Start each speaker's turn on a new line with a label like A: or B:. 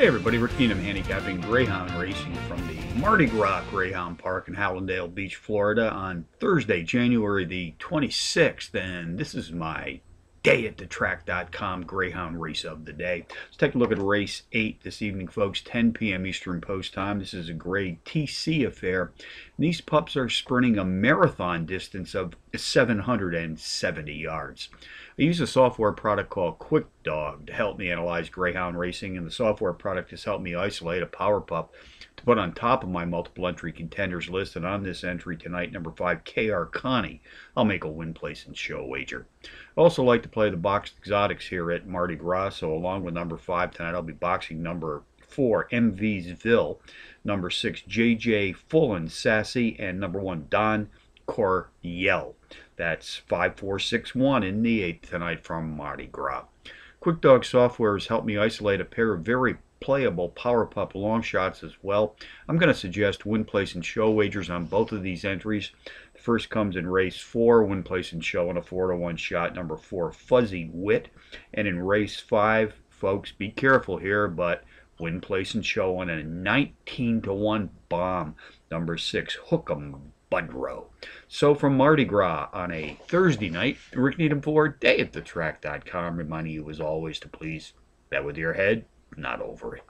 A: Hey everybody, Rick Needham handicapping Greyhound racing from the Mardi Gras Greyhound Park in Hallandale Beach, Florida on Thursday, January the 26th. And this is my day at the track.com Greyhound race of the day. Let's take a look at race 8 this evening, folks, 10 p.m. Eastern Post Time. This is a grade TC affair. And these pups are sprinting a marathon distance of 770 yards. I use a software product called Quick Dog to help me analyze Greyhound racing, and the software product has helped me isolate a power pup to put on top of my multiple entry contenders list. And on this entry tonight, number five, KR Connie, I'll make a win place and show wager. I also like to play the boxed exotics here at Mardi Gras, so along with number five tonight, I'll be boxing number four, MVsville, number six, JJ Full and Sassy, and number one, Don Coryell. That's 5461 in the 8th tonight from Mardi Gras. Quick Dog software has helped me isolate a pair of very playable Power Pup long shots as well. I'm going to suggest win, place, and show wagers on both of these entries. The first comes in race 4, win, place, and show on a 4 to 1 shot, number 4, Fuzzy Wit. And in race 5, folks, be careful here, but win, place, and show on a 19 to 1 bomb, number 6, Hook'em Budrow. So from Mardi Gras on a Thursday night, Rick Needham for day at the track.com, reminding you as always to please bet with your head, not over it.